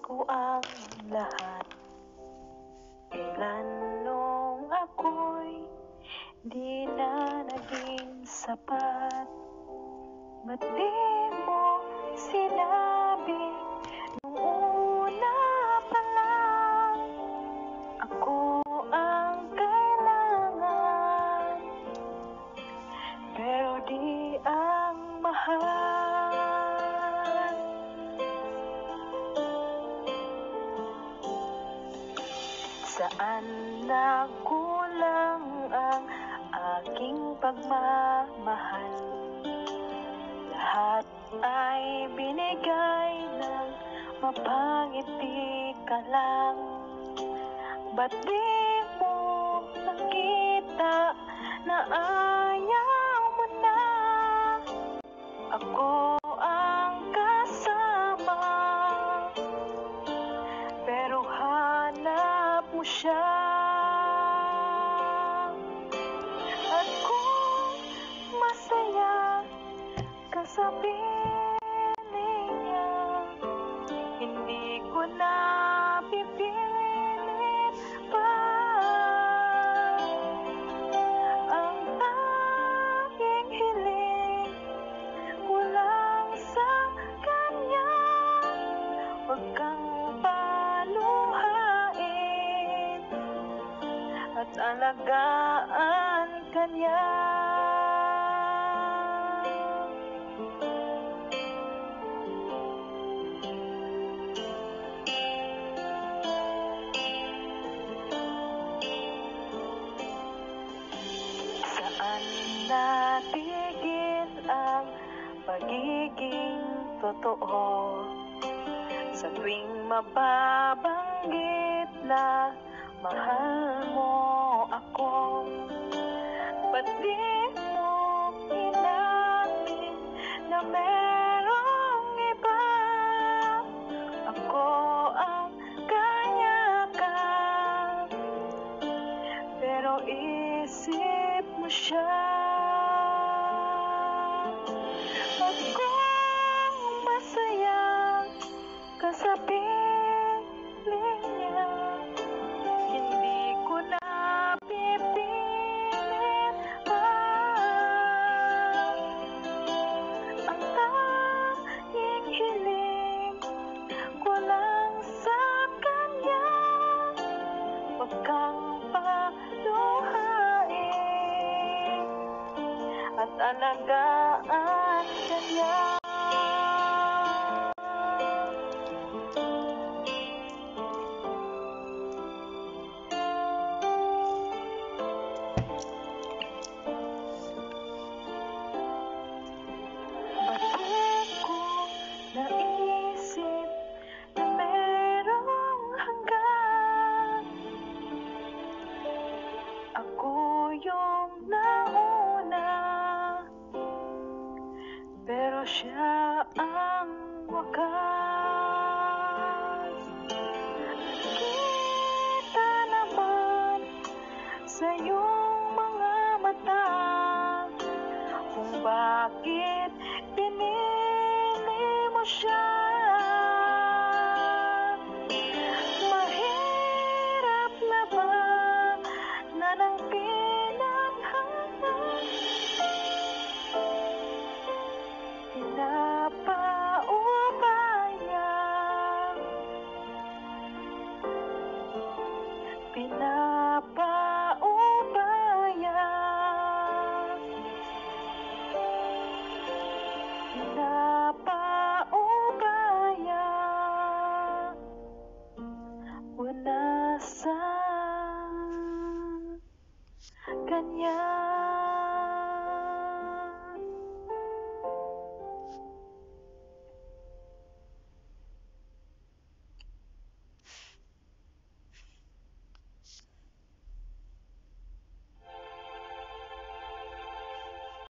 ko ang lahat. Kailan nung ako'y di na naging sapat. Ba't di mo sinabi nung una pa lang Ako ang kailangan Pero di ang mahal Saan nagkulang ang aking pagmamahal? Lahat ay binigay ng mapangiti ka lang. Ba't di emotion. Alagaan ka niya Saan natigil ang pagiging totoo? Sa tuwing mababanggit na mahal mo ako Ba't na merong iba Ako ang kanya ka Pero isip mo siya masaya ka kang paluhain At alagaan ka niya Pero siya ang wakas. Kita naman sa iyong mga mata kung bakit pinili mo siya Pinapaubaya Pinapaubaya Wala sa kanya